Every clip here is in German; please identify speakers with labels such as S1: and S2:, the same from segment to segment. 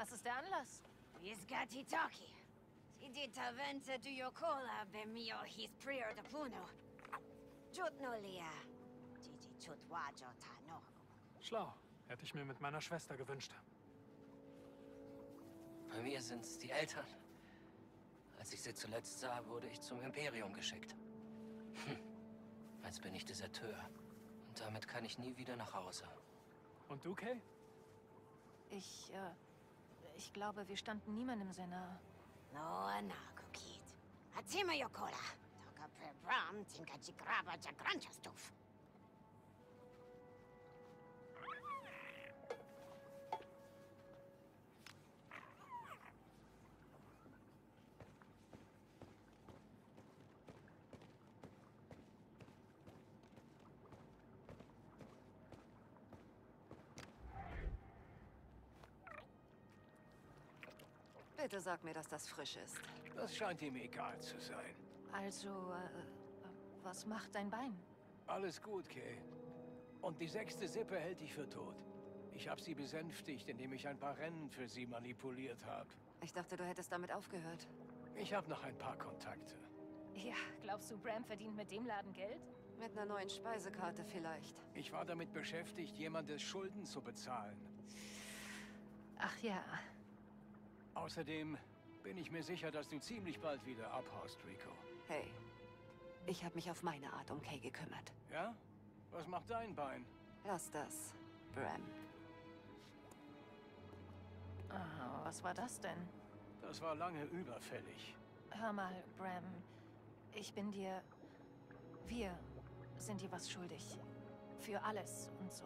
S1: Was ist der Anlass?
S2: Visgati Toki. Sidita vente du yokola be mio his prior de puno. Jutnolia. Gigi chutwajo tano.
S3: Schlau. Hätte ich mir mit meiner Schwester gewünscht.
S4: Bei mir sind es die Eltern. Als ich sie zuletzt sah, wurde ich zum Imperium geschickt. Hm. Jetzt bin ich Deserteur. Und damit kann ich nie wieder nach Hause.
S3: Und du, Kay?
S1: Ich, äh, ich glaube, wir standen niemandem sehr nahe.
S2: No, na, kukit. Hatsima yokola. Toka per bram, tinka jigraba jagranchastuf.
S5: Bitte sag mir, dass das frisch ist.
S6: Das scheint ihm egal zu sein.
S1: Also, äh, was macht dein Bein?
S6: Alles gut, Kay. Und die sechste Sippe hält dich für tot. Ich habe sie besänftigt, indem ich ein paar Rennen für sie manipuliert habe.
S5: Ich dachte, du hättest damit aufgehört.
S6: Ich habe noch ein paar Kontakte.
S1: Ja, glaubst du, Bram verdient mit dem Laden Geld?
S5: Mit einer neuen Speisekarte vielleicht.
S6: Ich war damit beschäftigt, jemandes Schulden zu bezahlen.
S1: Ach ja.
S6: Außerdem bin ich mir sicher, dass du ziemlich bald wieder abhaust, Rico.
S5: Hey, ich habe mich auf meine Art um Kay gekümmert.
S6: Ja? Was macht dein Bein?
S5: Lass das, Bram.
S1: Ah, was war das denn?
S6: Das war lange überfällig.
S1: Hör mal, Bram. Ich bin dir... Wir sind dir was schuldig. Für alles und so.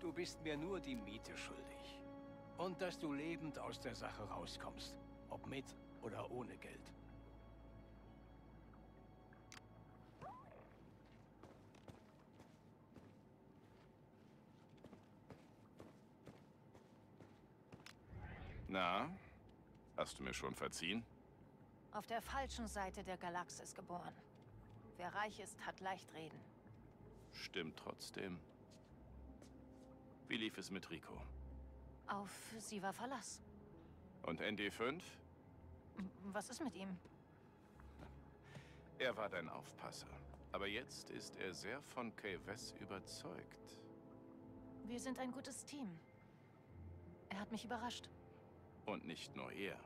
S6: Du bist mir nur die Miete schuldig. Und dass du lebend aus der Sache rauskommst. Ob mit oder ohne Geld.
S7: Na, hast du mir schon verziehen?
S1: Auf der falschen Seite der Galaxis geboren. Wer reich ist, hat leicht reden.
S7: Stimmt trotzdem. Wie lief es mit Rico?
S1: Auf sie war Verlass.
S7: Und ND5?
S1: M- Was ist mit ihm?
S7: Er war dein Aufpasser. Aber jetzt ist er sehr von West überzeugt.
S1: Wir sind ein gutes Team. Er hat mich überrascht.
S7: Und nicht nur er.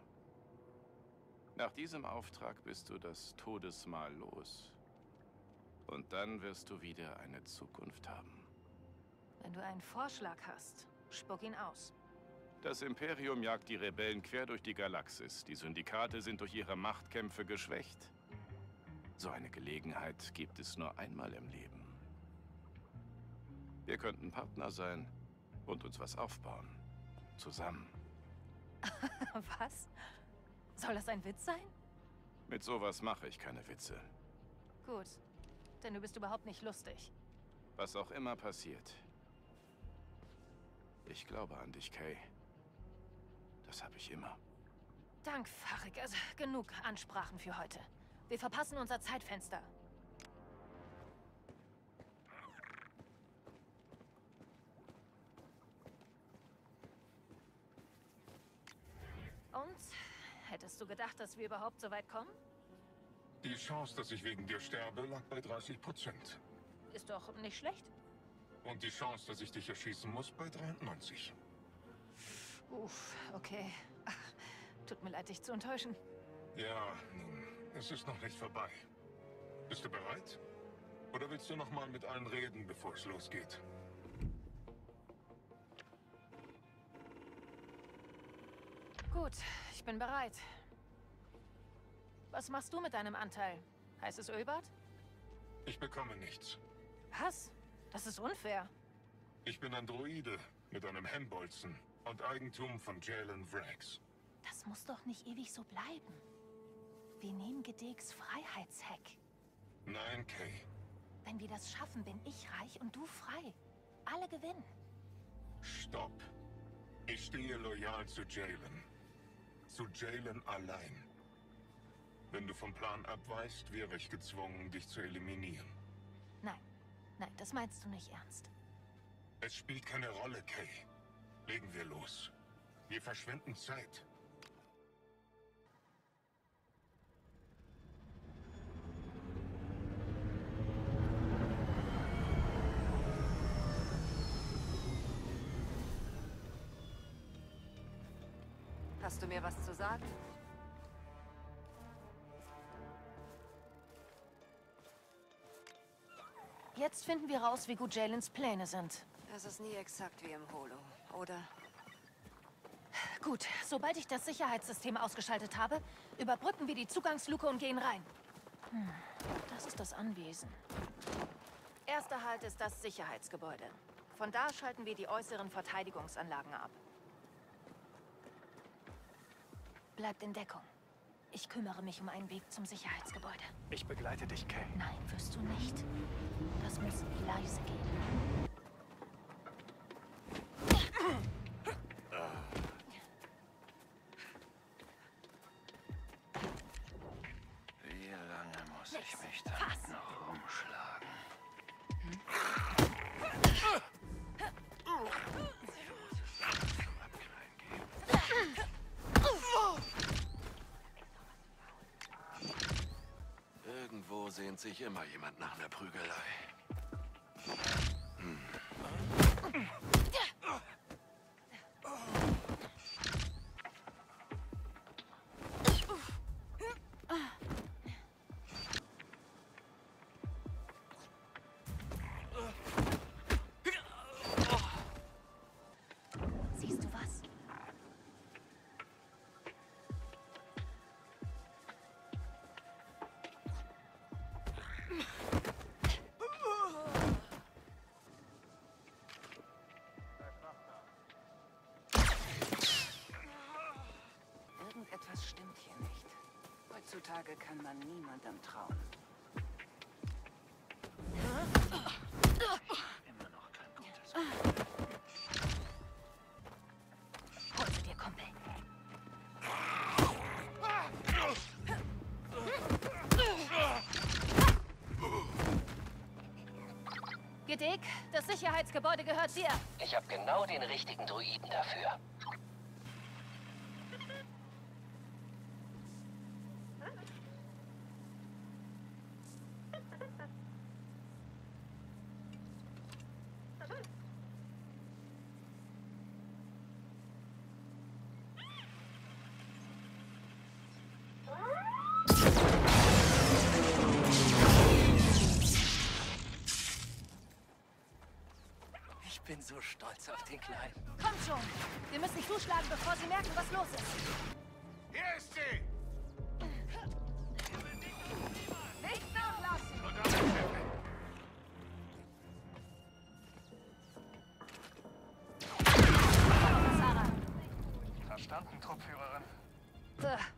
S7: Nach diesem Auftrag bist du das Todesmal los. Und dann wirst du wieder eine Zukunft haben.
S1: Wenn du einen Vorschlag hast, spuck ihn aus.
S7: Das Imperium jagt die Rebellen quer durch die Galaxis. Die Syndikate sind durch ihre Machtkämpfe geschwächt. So eine Gelegenheit gibt es nur einmal im Leben. Wir könnten Partner sein und uns was aufbauen. Zusammen.
S1: Was? Soll das ein Witz sein?
S7: Mit sowas mache ich keine Witze.
S1: Gut. Denn du bist überhaupt nicht lustig.
S7: Was auch immer passiert. Ich glaube an dich, Kay. Das habe ich immer.
S1: Dank, Farik. Also, genug Ansprachen für heute. Wir verpassen unser Zeitfenster. Und? Hättest du gedacht, dass wir überhaupt so weit kommen?
S8: Die Chance, dass ich wegen dir sterbe, lag bei 30 Prozent.
S1: Ist doch nicht schlecht.
S8: Und die Chance, dass ich dich erschießen muss, bei 93.
S1: Uff, okay. Ach, tut mir leid, dich zu enttäuschen.
S8: Ja, nun, es ist noch nicht vorbei. Bist du bereit? Oder willst du noch mal mit allen reden, bevor es losgeht?
S1: Gut, ich bin bereit. Was machst du mit deinem Anteil? Heißt es Ölbad?
S8: Ich bekomme nichts.
S1: Was? Das ist unfair.
S8: Ich bin Androide mit einem Hembolzen und Eigentum von Jalen Vrax.
S1: Das muss doch nicht ewig so bleiben. Wir nehmen Gedegs Freiheitshack.
S8: Nein, Kay.
S1: Wenn wir das schaffen, bin ich reich und du frei. Alle gewinnen.
S8: Stopp. Ich stehe loyal zu Jalen. Zu Jalen allein. Wenn du vom Plan abweichst, wäre ich gezwungen, dich zu eliminieren.
S1: Nein, nein, das meinst du nicht ernst.
S8: Es spielt keine Rolle, Kay. Legen wir los. Wir verschwenden Zeit.
S5: Hast du mir was zu sagen?
S1: Jetzt finden wir raus, wie gut Jalen's Pläne sind.
S5: Das ist nie exakt wie im Holo, oder?
S1: Gut, sobald ich das Sicherheitssystem ausgeschaltet habe, überbrücken wir die Zugangsluke und gehen rein. Hm, das ist das Anwesen. Erster Halt ist das Sicherheitsgebäude. Von da schalten wir die äußeren Verteidigungsanlagen ab. Bleibt in Deckung. Ich kümmere mich um einen Weg zum Sicherheitsgebäude.
S3: Ich begleite dich, Kay.
S1: Nein, wirst du nicht. Das muss leise gehen.
S9: Sehnt sich immer jemand nach einer Prügelei.
S1: Siehst
S5: Heutzutage kann man niemandem trauen.
S6: Immer noch kein gutes
S1: Hol sie dir, Kumpel. Gedick, das Sicherheitsgebäude gehört dir.
S4: Ich habe genau den richtigen Druiden dafür.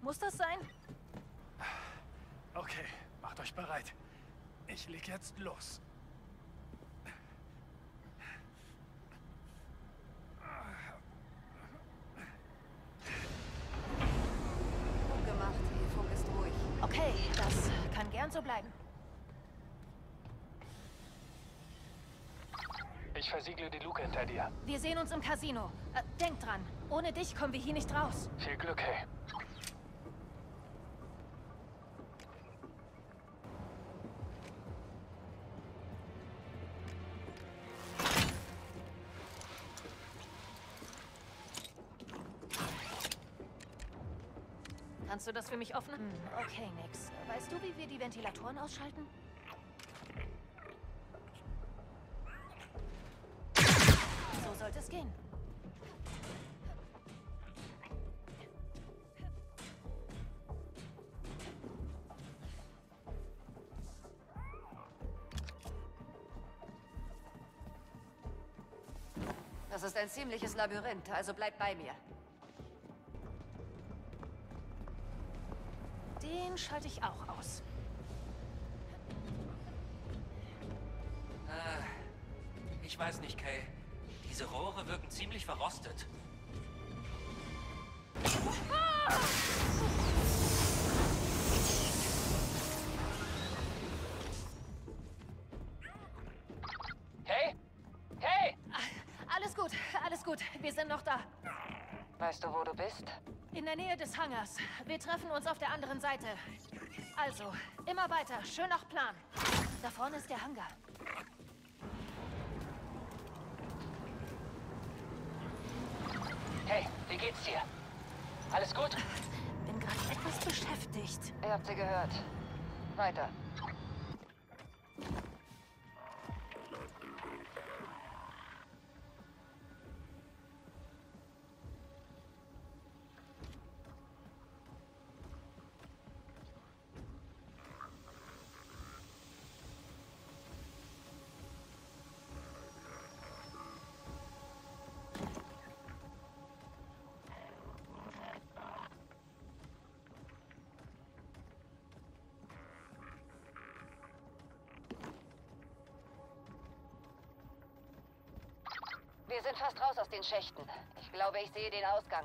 S1: Muss das sein?
S3: Okay, macht euch bereit. Ich leg jetzt los.
S5: Gut gemacht, Hilfung ist ruhig.
S1: Okay, das kann gern so bleiben.
S3: Ich versiegle die Luke hinter dir.
S1: Wir sehen uns im Casino. Äh, denk dran, ohne dich kommen wir hier nicht raus.
S3: Viel Glück, hey.
S1: Kannst du das für mich öffnen? Hm, okay, nix. Weißt du, wie wir die Ventilatoren ausschalten? So sollte es gehen.
S5: Das ist ein ziemliches Labyrinth, also bleib bei mir.
S1: Den schalte ich auch aus.
S4: Ich weiß nicht, Kay. Diese Rohre wirken ziemlich verrostet. Hey! Hey!
S1: Alles gut, alles gut. Wir sind noch da.
S5: Weißt du, wo du bist?
S1: In der Nähe des Hangars. Wir treffen uns auf der anderen Seite. Also, immer weiter. Schön nach Plan. Da vorne ist der Hangar.
S4: Hey, wie geht's dir? Alles gut?
S1: Bin gerade etwas beschäftigt.
S5: Ihr habt sie gehört. Weiter. Wir sind fast raus aus den Schächten. Ich glaube, ich sehe den Ausgang.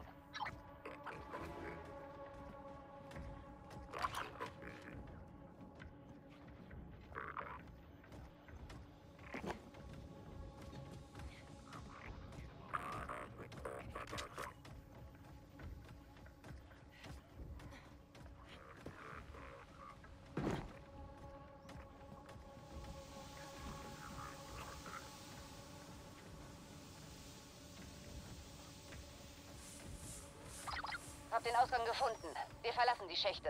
S5: Ausgang gefunden. Wir verlassen die Schächte.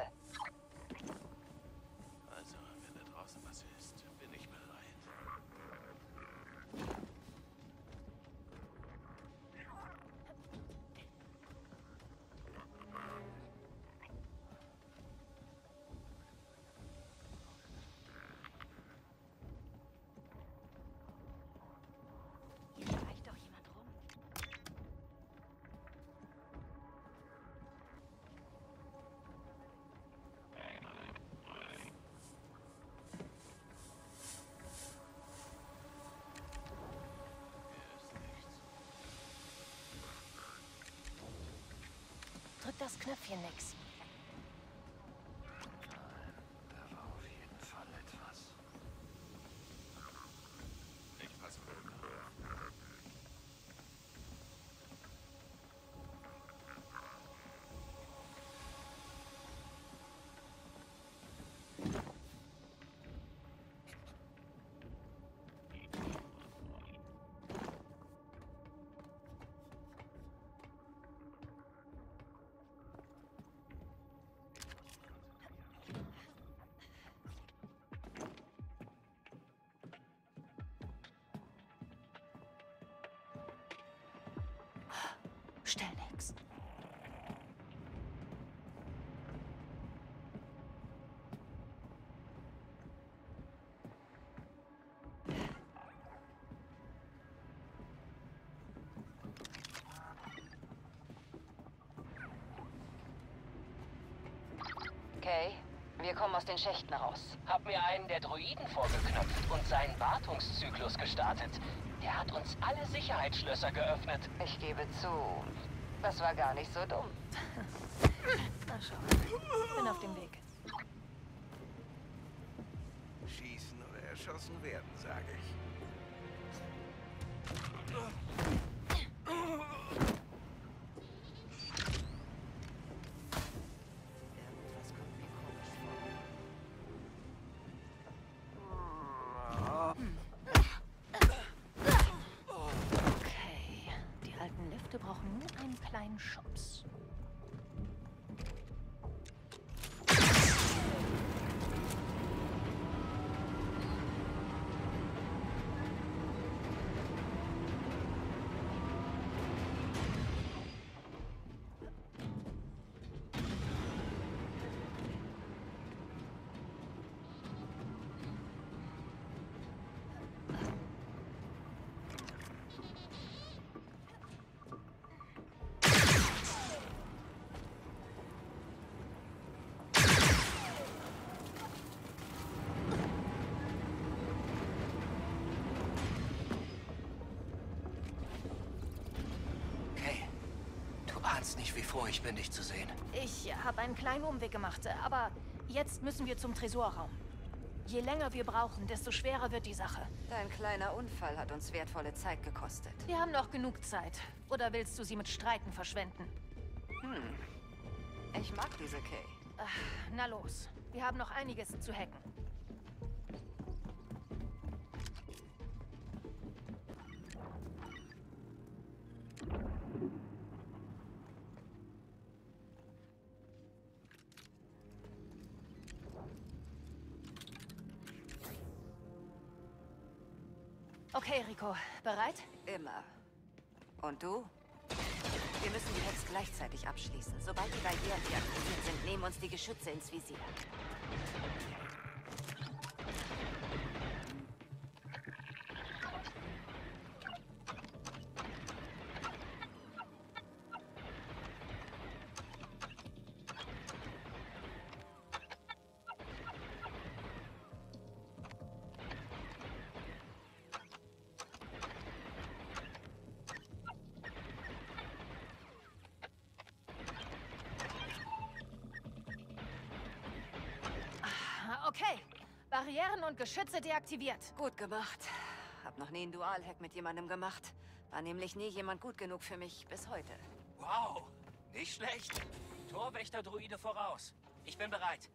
S1: Das Knöpfchen nix. Nix.
S5: Okay, wir kommen aus den Schächten raus.
S4: Hab mir einen der Droiden vorgeknöpft und seinen Wartungszyklus gestartet. Der hat uns alle Sicherheitsschlösser geöffnet.
S5: Ich gebe zu, das war gar nicht so dumm.
S1: Na schau. Bin auf dem Weg.
S9: Schießen oder erschossen werden, sage ich.
S4: Nicht, wie froh ich bin, dich zu sehen.
S1: Ich habe einen kleinen Umweg gemacht, aber jetzt müssen wir zum Tresorraum. Je länger wir brauchen, desto schwerer wird die Sache.
S5: Dein kleiner Unfall hat uns wertvolle Zeit gekostet.
S1: Wir haben noch genug Zeit. Oder willst du sie mit Streiten verschwenden?
S5: Hm. Ich mag diese Kay.
S1: Ach, na los. Wir haben noch einiges zu hacken. Okay, Rico. Bereit?
S5: Immer. Und du? Wir müssen die Hacks gleichzeitig abschließen. Sobald die Barrieren deaktiviert sind, nehmen uns die Geschütze ins Visier.
S1: Geschütze deaktiviert.
S5: Gut gemacht. Hab noch nie einen Dualhack mit jemandem gemacht. War nämlich nie jemand gut genug für mich, bis heute.
S4: Wow, nicht schlecht. Torwächter-Druide voraus. Ich bin bereit.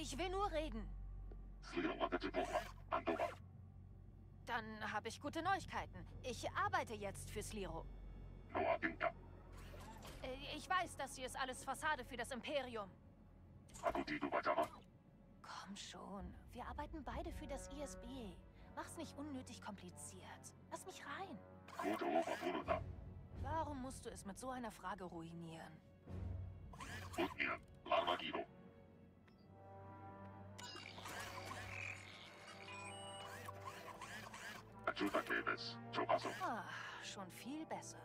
S1: Ich will nur reden. Dann habe ich gute Neuigkeiten. Ich arbeite jetzt für Sliro. Äh, Ich weiß, das hier ist alles Fassade für das Imperium. Komm schon. Wir arbeiten beide für das ISB. Mach's nicht unnötig kompliziert. Lass mich rein. Warum musst du es mit so einer Frage ruinieren?
S8: Giro. Achuta Keves, Chobaso,
S1: Ah, schon viel besser.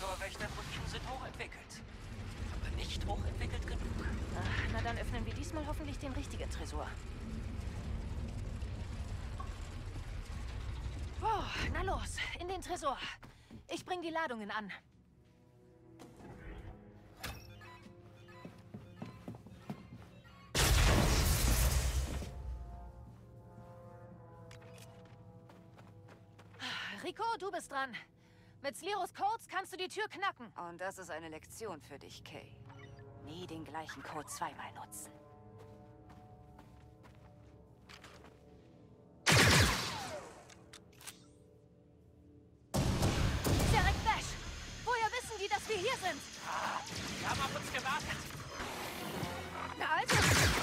S4: Torwächterbrücken sind hochentwickelt. Aber nicht hochentwickelt genug.
S1: Ach, na dann öffnen wir diesmal hoffentlich den richtigen Tresor. Oh, na los, in den Tresor. Ich bring die Ladungen an. Rico, du bist dran. Mit Sliros Codes kannst du die Tür knacken.
S5: Und das ist eine Lektion für dich, Kay. Nie den gleichen Code zweimal nutzen.
S1: Derek Bash! Woher wissen die, dass wir hier sind?
S4: Wir haben auf uns gewartet.
S1: Na also.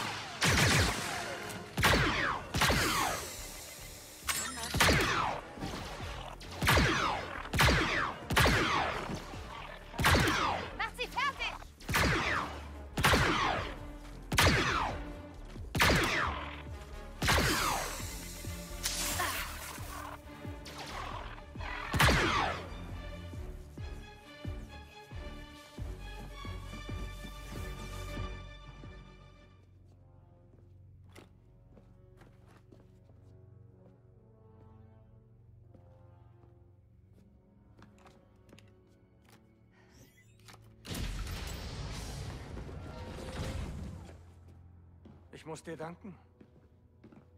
S6: Ich muss dir danken.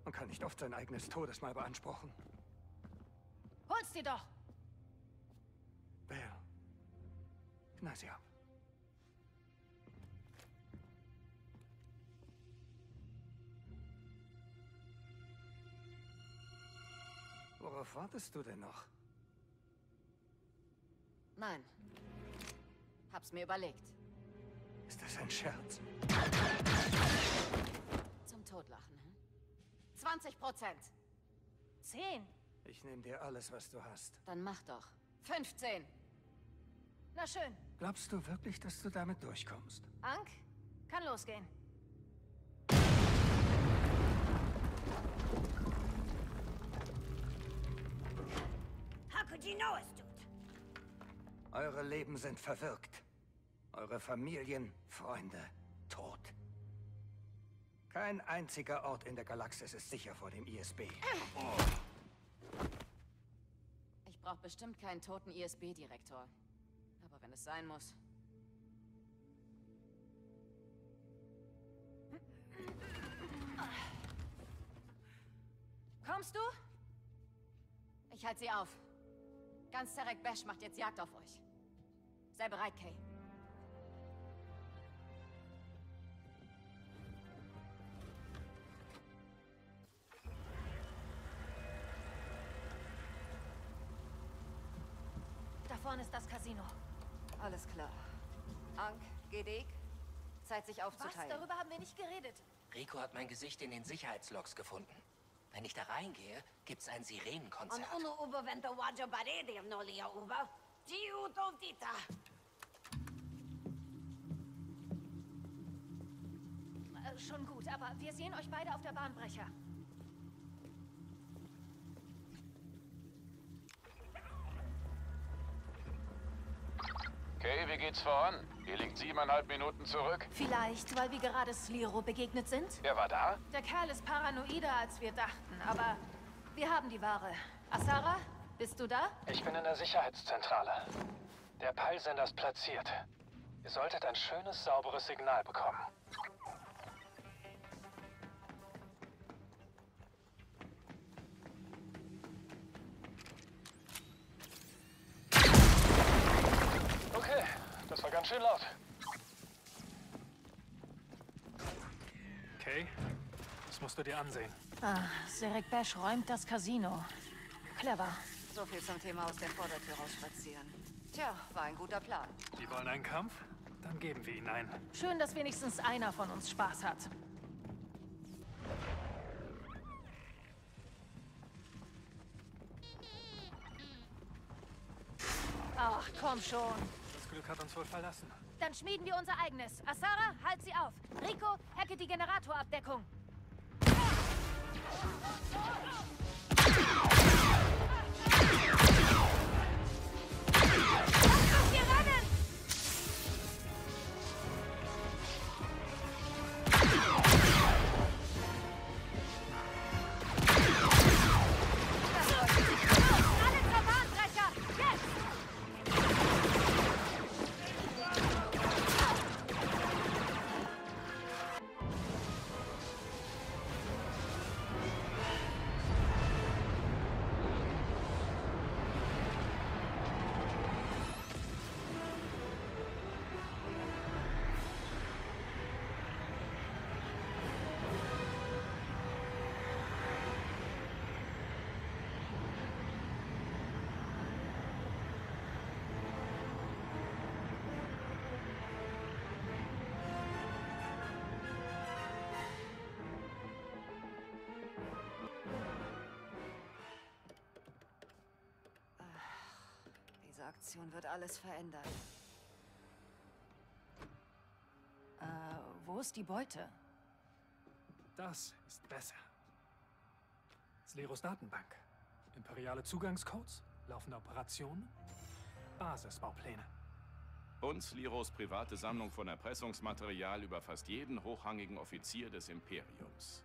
S6: Man kann nicht oft sein eigenes Todesmal beanspruchen.
S1: Hol's dir doch!
S6: Wer? Na, sie ab. Worauf wartest du denn noch?
S5: Nein. Hab's mir überlegt.
S6: Ist das ein Scherz?
S5: Totlachen, hm? 20 Prozent.
S1: Zehn.
S6: Ich nehme dir alles, was du hast.
S5: Dann mach doch. 15.
S1: Na schön.
S6: Glaubst du wirklich, dass du damit durchkommst?
S1: Ank, kann losgehen.
S2: How could you know us, dude?
S6: Eure Leben sind verwirkt. Eure Familien, Freunde.
S10: Kein einziger Ort in der Galaxis ist sicher vor dem ISB.
S5: Ich brauche bestimmt keinen toten ISB-Direktor. Aber wenn es sein muss. Kommst du? Ich halte sie auf. Ganz Serek Bash macht jetzt Jagd auf euch. Sei bereit, Kay. Gedik, Zeit sich
S1: Was?
S5: aufzuteilen.
S1: Darüber haben wir nicht geredet.
S4: Rico hat mein Gesicht in den Sicherheitslogs gefunden. Wenn ich da reingehe, gibt's ein
S2: On
S4: Sirenenkonzert.
S2: uno ubo vento wajo barede no lia uba. Tiu tovdita.
S1: Äh, schon gut, aber wir sehen euch beide auf der Bahnbrecher.
S11: Okay, wie geht's voran? Ihr liegt siebeneinhalb Minuten zurück.
S1: Vielleicht, weil wir gerade Sliro begegnet sind?
S11: Er war da?
S1: Der Kerl ist paranoider, als wir dachten, aber wir haben die Ware. Asara, bist du da?
S12: Ich bin in der Sicherheitszentrale. Der Peilsender ist platziert. Ihr solltet ein schönes, sauberes Signal bekommen. War ganz schön laut.
S3: Okay, das musst du dir ansehen.
S1: Ah, Serek Bash räumt das Casino. Clever.
S5: So viel zum Thema aus der Vordertür rausspazieren. Tja, war ein guter Plan.
S3: Die wollen einen Kampf? Dann geben wir ihnen einen.
S1: Schön, dass wenigstens einer von uns Spaß hat. Ach, komm schon.
S3: Glück hat uns wohl verlassen.
S1: Dann schmieden wir unser eigenes. Asara, halt sie auf. Rico, hacke die Generatorabdeckung. Lasst
S5: Aktion wird alles verändern.
S1: Äh, wo ist die Beute?
S3: Das ist besser. Sleros Datenbank. Imperiale Zugangscodes, laufende Operationen, Basisbaupläne.
S7: Und Sliros private Sammlung von Erpressungsmaterial über fast jeden hochrangigen Offizier des Imperiums.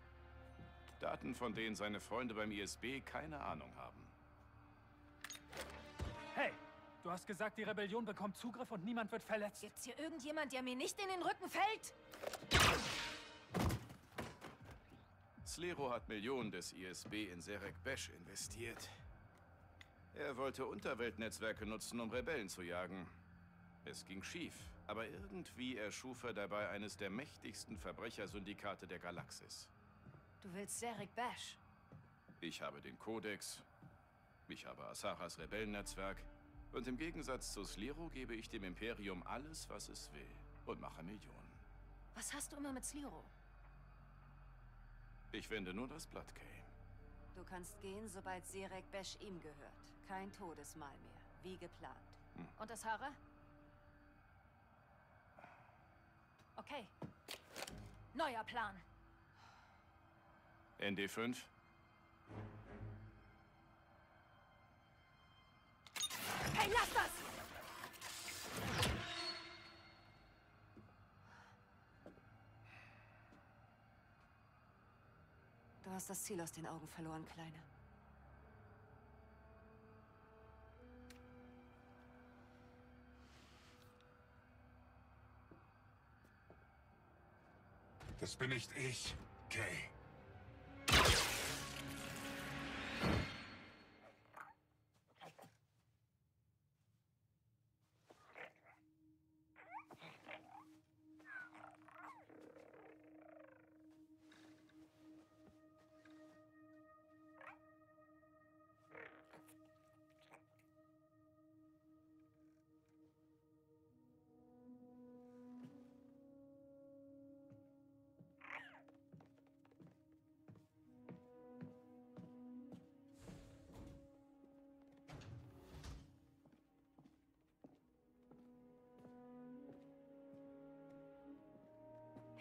S7: Daten, von denen seine Freunde beim ISB keine Ahnung haben.
S3: Du hast gesagt, die Rebellion bekommt Zugriff und niemand wird verletzt.
S1: Gibt's hier irgendjemand, der mir nicht in den Rücken fällt?
S7: Slero hat Millionen des ISB in Serek Besh investiert. Er wollte Unterweltnetzwerke nutzen, um Rebellen zu jagen. Es ging schief, aber irgendwie erschuf er dabei eines der mächtigsten Verbrechersyndikate der Galaxis.
S1: Du willst Serek Bash.
S7: Ich habe den Kodex, ich habe Asaras Rebellennetzwerk und im Gegensatz zu Slero gebe ich dem Imperium alles, was es will und mache Millionen.
S1: Was hast du immer mit Sliro?
S7: Ich wende nur das Blatt, Kay.
S5: Du kannst gehen, sobald Sirek Besh ihm gehört. Kein Todesmal mehr. Wie geplant.
S1: Und das Haare? Okay. Neuer Plan.
S7: ND5?
S1: Hey, lass das!
S5: hast das Ziel aus den Augen verloren, Kleine.
S8: Das bin nicht ich, Kay.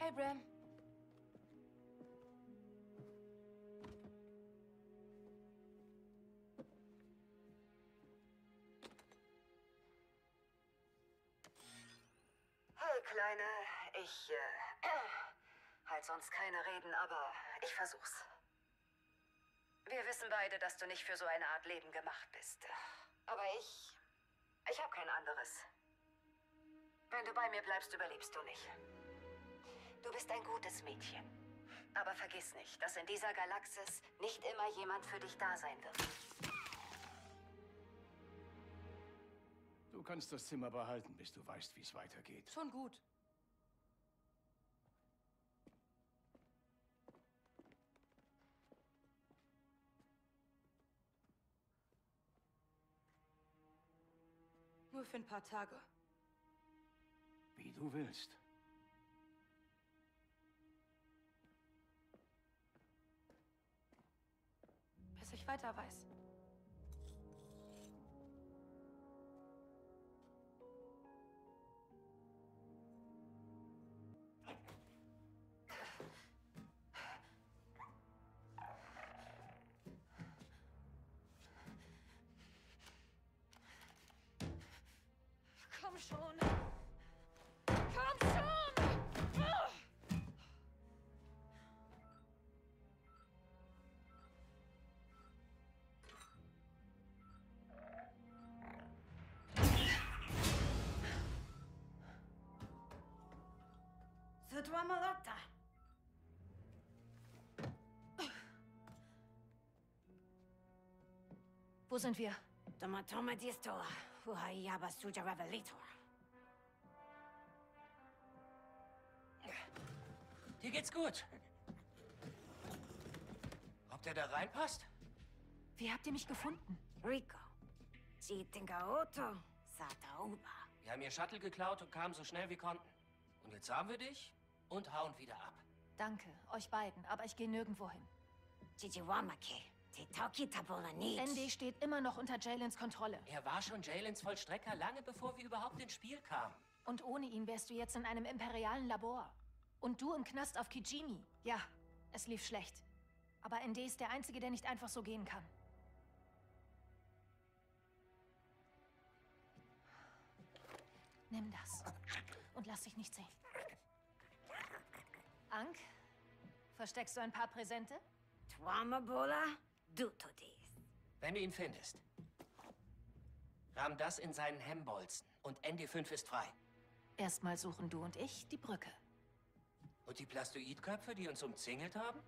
S1: Hey, Bram.
S5: Hey, Kleine, ich äh, halt sonst keine Reden, aber ich versuch's. Wir wissen beide, dass du nicht für so eine Art Leben gemacht bist. Aber ich... Ich habe kein anderes. Wenn du bei mir bleibst, überlebst du nicht. Du bist ein gutes Mädchen. Aber vergiss nicht, dass in dieser Galaxis nicht immer jemand für dich da sein wird.
S6: Du kannst das Zimmer behalten, bis du weißt, wie es weitergeht.
S1: Schon gut.
S13: Nur für ein paar Tage.
S6: Wie du willst.
S1: Bis ich weiter weiß. Komm schon.
S2: Sudwa Malota.
S1: Wo sind wir?
S2: Tomatoma Distor. Huhayaba Suja Revelator.
S4: Dir geht's gut. Ob der da reinpasst?
S1: Wie habt ihr mich gefunden?
S2: Rico. Chitinga Auto. Sata Uba.
S4: Wir haben ihr Shuttle geklaut und kamen so schnell wir konnten. Und jetzt haben wir dich und hauen wieder ab.
S1: Danke, euch beiden, aber ich gehe nirgendwo hin.
S2: Chichiwamake. Titoki Tabola.
S1: ND steht immer noch unter Jaylens Kontrolle.
S4: Er war schon Jaylens Vollstrecker lange bevor wir überhaupt ins Spiel kamen.
S1: Und ohne ihn wärst du jetzt in einem imperialen Labor. Und du im Knast auf Kijimi. Ja, es lief schlecht. Aber ND ist der Einzige, der nicht einfach so gehen kann. Nimm das. Und lass dich nicht sehen. Ank, versteckst du ein paar Präsente?
S2: Twamabola. Duto dies.
S4: Wenn du ihn findest. Rahm das in seinen Hemmbolzen und ND5 ist frei.
S1: Erstmal suchen du und ich die Brücke.
S4: Und die Plastoidköpfe, die uns umzingelt haben?